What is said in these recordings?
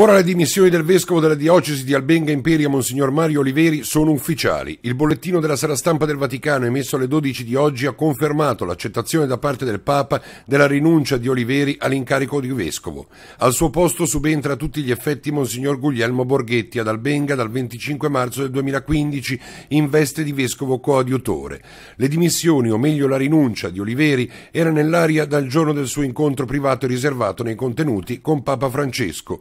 Ora le dimissioni del vescovo della diocesi di Albenga Imperia, Monsignor Mario Oliveri, sono ufficiali. Il bollettino della sala stampa del Vaticano emesso alle 12 di oggi ha confermato l'accettazione da parte del Papa della rinuncia di Oliveri all'incarico di vescovo. Al suo posto subentra a tutti gli effetti Monsignor Guglielmo Borghetti ad Albenga dal 25 marzo del 2015 in veste di vescovo coadiutore. Le dimissioni, o meglio la rinuncia di Oliveri, era nell'aria dal giorno del suo incontro privato e riservato nei contenuti con Papa Francesco.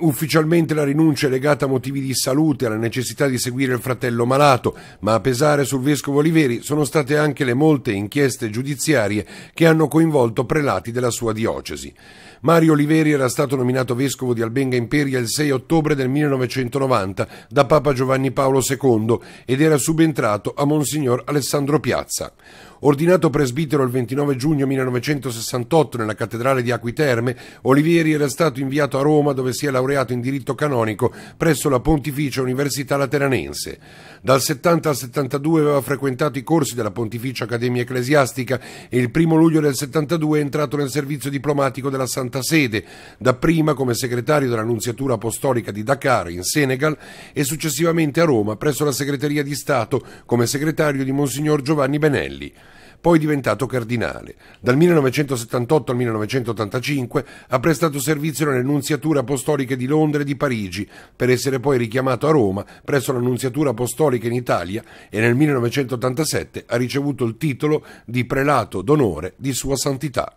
Ufficialmente la rinuncia è legata a motivi di salute, alla necessità di seguire il fratello malato, ma a pesare sul vescovo Oliveri sono state anche le molte inchieste giudiziarie che hanno coinvolto prelati della sua diocesi. Mario Oliveri era stato nominato vescovo di Albenga Imperia il 6 ottobre del 1990 da Papa Giovanni Paolo II ed era subentrato a Monsignor Alessandro Piazza. Ordinato presbitero il 29 giugno 1968 nella cattedrale di Acquiterme, Olivieri era stato inviato a Roma dove si è laureato in diritto canonico presso la Pontificia Università Lateranense. Dal 70 al 72 aveva frequentato i corsi della Pontificia Accademia Ecclesiastica e il 1 luglio del 72 è entrato nel servizio diplomatico della Santa Sede, dapprima come segretario della Nunziatura Apostolica di Dakar in Senegal e successivamente a Roma presso la Segreteria di Stato come segretario di Monsignor Giovanni Benelli poi diventato cardinale. Dal 1978 al 1985 ha prestato servizio nelle nunziature apostoliche di Londra e di Parigi, per essere poi richiamato a Roma presso la nunziatura apostolica in Italia e nel 1987 ha ricevuto il titolo di prelato d'onore di Sua Santità.